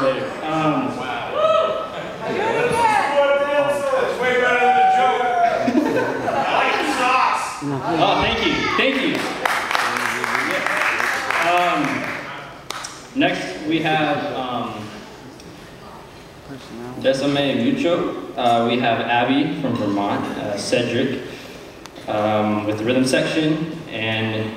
hour later. Um, wow. Oh, thank you. Thank you. Um, next, we have um, Bésame Mucho. Uh, we have Abby from Vermont, uh, Cedric um, with the rhythm section, and